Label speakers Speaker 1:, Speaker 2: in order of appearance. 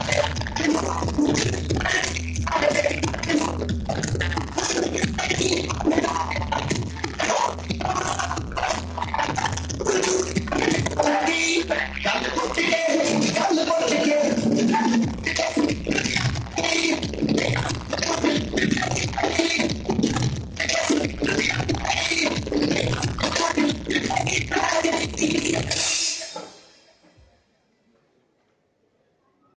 Speaker 1: about it.